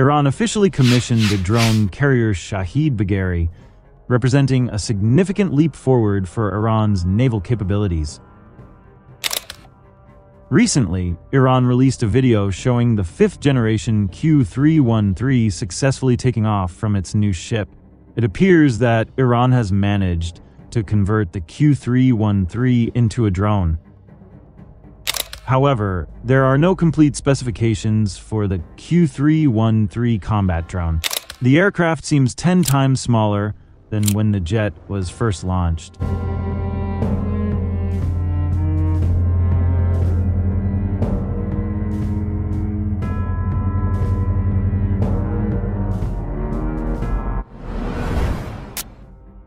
Iran officially commissioned the drone carrier Shahid Bagheri, representing a significant leap forward for Iran's naval capabilities. Recently, Iran released a video showing the fifth generation Q313 successfully taking off from its new ship. It appears that Iran has managed to convert the Q313 into a drone. However, there are no complete specifications for the Q313 combat drone. The aircraft seems 10 times smaller than when the jet was first launched.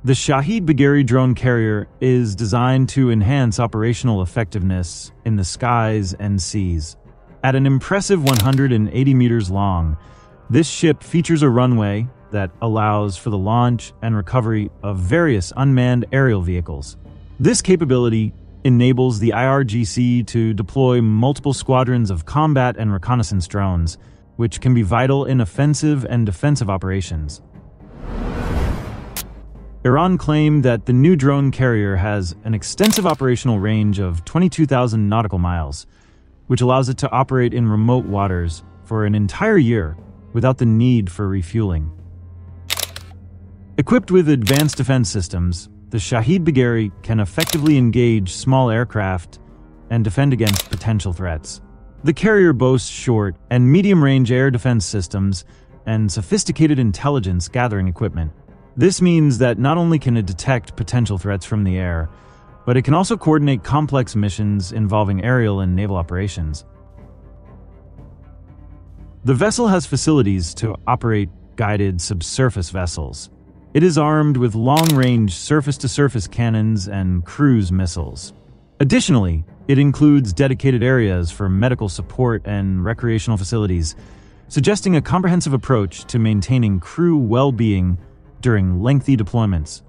The Shahid Bagheri drone carrier is designed to enhance operational effectiveness in the skies and seas. At an impressive 180 meters long, this ship features a runway that allows for the launch and recovery of various unmanned aerial vehicles. This capability enables the IRGC to deploy multiple squadrons of combat and reconnaissance drones, which can be vital in offensive and defensive operations. Iran claimed that the new drone carrier has an extensive operational range of 22,000 nautical miles, which allows it to operate in remote waters for an entire year without the need for refueling. Equipped with advanced defense systems, the Shahid Bagheri can effectively engage small aircraft and defend against potential threats. The carrier boasts short and medium-range air defense systems and sophisticated intelligence gathering equipment. This means that not only can it detect potential threats from the air, but it can also coordinate complex missions involving aerial and naval operations. The vessel has facilities to operate guided subsurface vessels, it is armed with long-range surface-to-surface cannons and cruise missiles. Additionally, it includes dedicated areas for medical support and recreational facilities, suggesting a comprehensive approach to maintaining crew well-being during lengthy deployments.